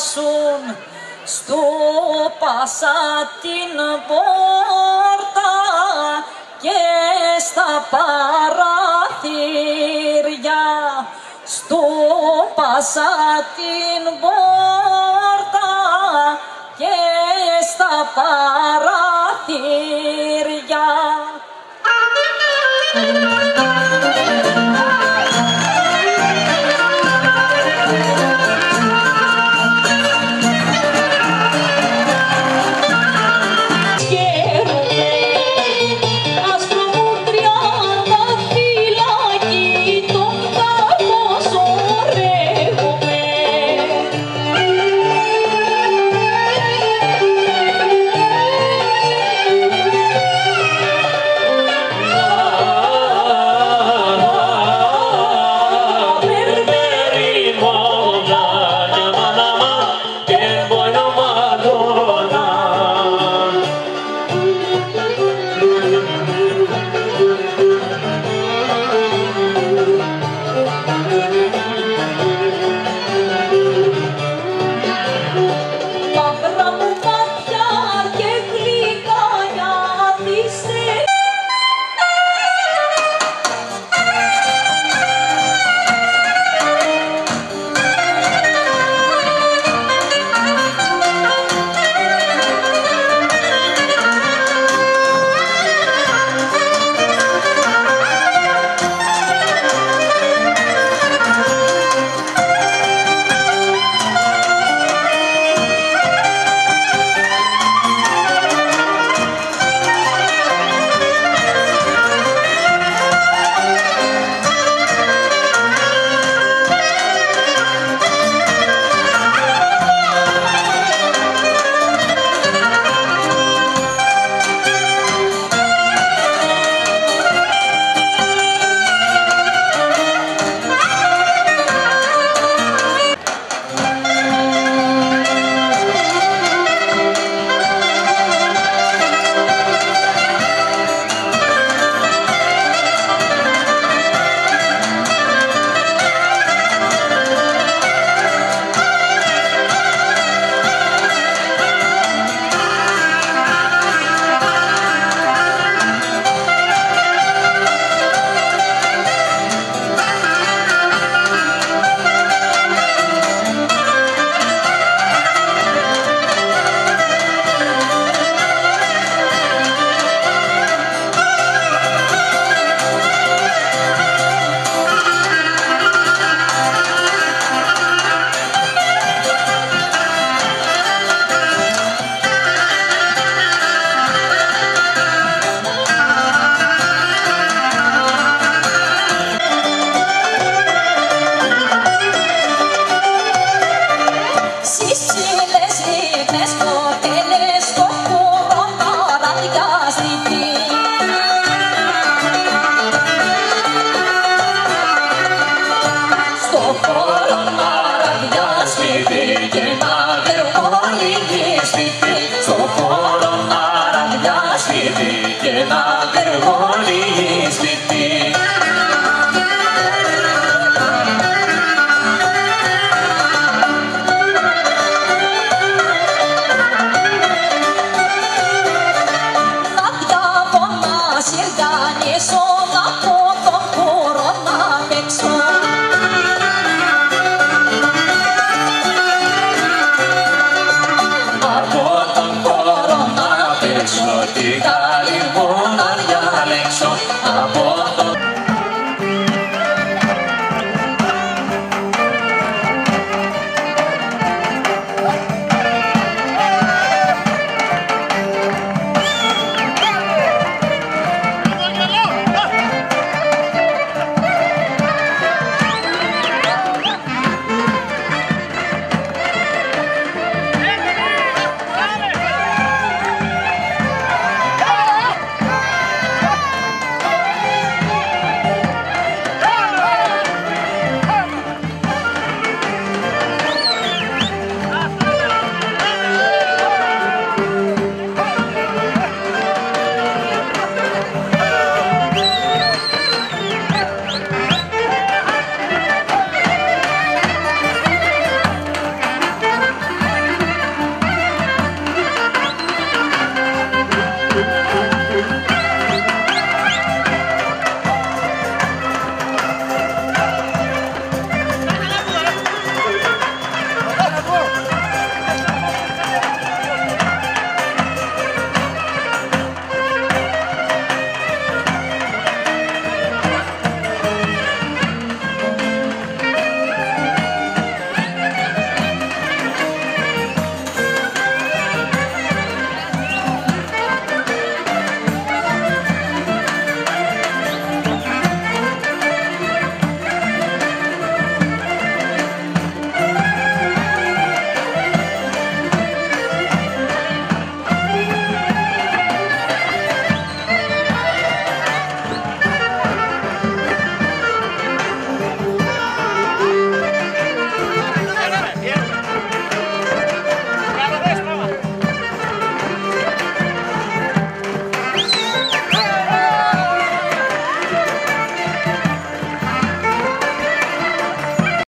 κρεμάσουν στο πάσα την πόρτα και στα παραθύρια στο πάσα την πόρτα και στα παραθύρια. Και να δεργολυγίστητη. direction.